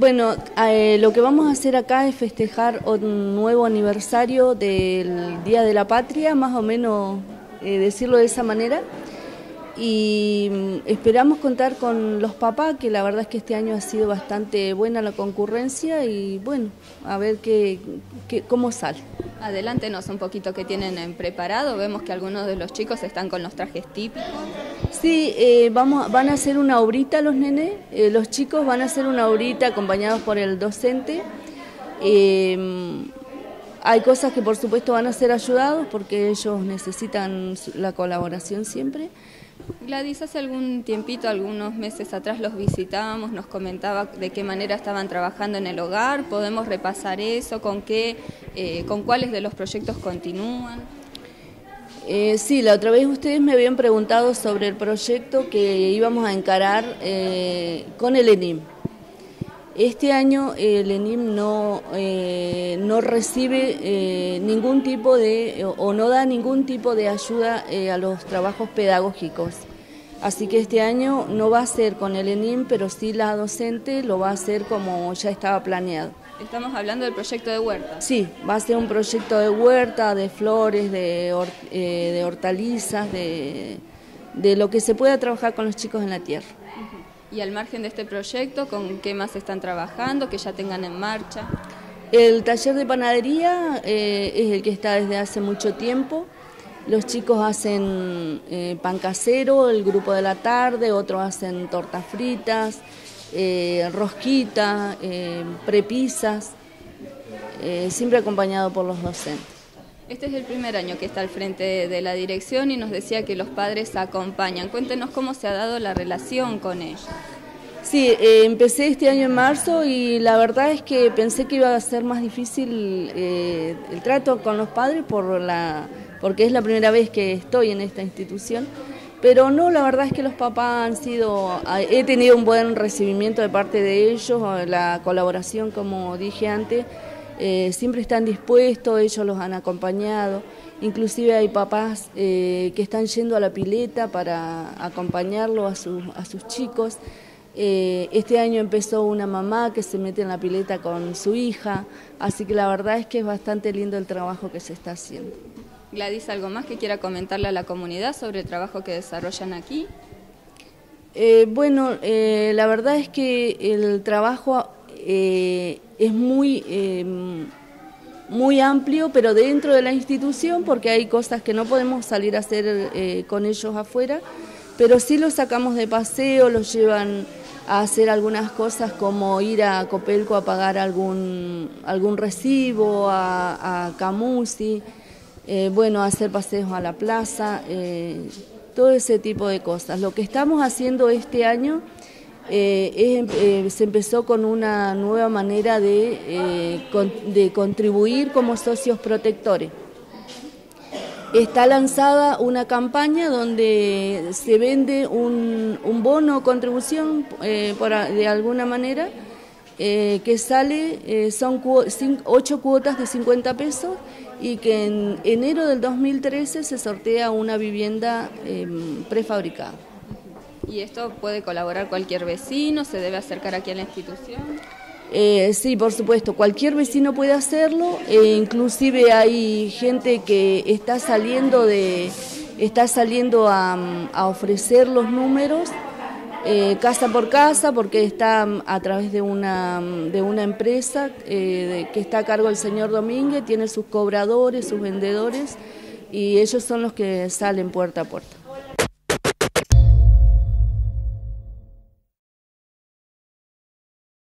Bueno, eh, lo que vamos a hacer acá es festejar un nuevo aniversario del Día de la Patria, más o menos eh, decirlo de esa manera. Y mm, esperamos contar con los papás, que la verdad es que este año ha sido bastante buena la concurrencia y bueno, a ver qué, cómo sale. Adelántenos un poquito qué tienen preparado, vemos que algunos de los chicos están con los trajes típicos. Sí, eh, vamos, van a hacer una obrita los nenes, eh, los chicos van a hacer una obrita acompañados por el docente. Eh, hay cosas que por supuesto van a ser ayudados porque ellos necesitan la colaboración siempre. Gladys, hace algún tiempito, algunos meses atrás los visitábamos, nos comentaba de qué manera estaban trabajando en el hogar, podemos repasar eso, con qué, con cuáles de los proyectos continúan. Eh, sí, la otra vez ustedes me habían preguntado sobre el proyecto que íbamos a encarar eh, con el ENIM. Este año el ENIM no, eh, no recibe ningún tipo de, o no da ningún tipo de ayuda a los trabajos pedagógicos. Así que este año no va a ser con el ENIM, pero sí la docente lo va a hacer como ya estaba planeado. Estamos hablando del proyecto de huerta. Sí, va a ser un proyecto de huerta, de flores, de, eh, hortalizas, de, lo que se pueda trabajar con los chicos en la tierra. Y al margen de este proyecto, ¿con qué más están trabajando, que ya tengan en marcha? El taller de panadería eh, es el que está desde hace mucho tiempo. Los chicos hacen eh, pan casero, el grupo de la tarde, otros hacen tortas fritas, eh, rosquita, eh, prepisas, eh, siempre acompañado por los docentes. Este es el primer año que está al frente de la dirección y nos decía que los padres acompañan. Cuéntenos cómo se ha dado la relación con ellos. Sí, empecé este año en marzo y la verdad es que pensé que iba a ser más difícil el trato con los padres por la, porque es la primera vez que estoy en esta institución. Pero no, la verdad es que los papás han sido, he tenido un buen recibimiento de parte de ellos, la colaboración, como dije antes, eh, siempre están dispuestos, ellos los han acompañado, inclusive hay papás eh, que están yendo a la pileta para acompañarlo a, sus, a sus chicos. Eh, este año empezó una mamá que se mete en la pileta con su hija, así que la verdad es que es bastante lindo el trabajo que se está haciendo. Gladys, ¿algo más que quiera comentarle a la comunidad sobre el trabajo que desarrollan aquí? Eh, bueno, eh, la verdad es que el trabajo eh, es muy, muy amplio, pero dentro de la institución, porque hay cosas que no podemos salir a hacer con ellos afuera, pero sí los sacamos de paseo, los llevan a hacer algunas cosas como ir a Copelco a pagar algún, algún recibo, a Camusi. Eh, bueno, hacer paseos a la plaza, eh, todo ese tipo de cosas. Lo que estamos haciendo este año eh, se empezó con una nueva manera de, contribuir como socios protectores. Está lanzada una campaña donde se vende un, bono contribución por, de alguna manera que sale, son ocho cuotas de 50 pesos y que en enero del 2013 se sortea una vivienda em, prefabricada. ¿Y esto puede colaborar cualquier vecino? ¿Se debe acercar aquí a la institución? Eh, sí, por supuesto, cualquier vecino puede hacerlo, e inclusive hay gente que está saliendo de está saliendo a, a ofrecer los números eh, casa por casa, porque está mm, a través de una, mm, de una empresa eh, que está a cargo del señor Domínguez, tiene sus cobradores, sus vendedores, y ellos son los que salen puerta a puerta.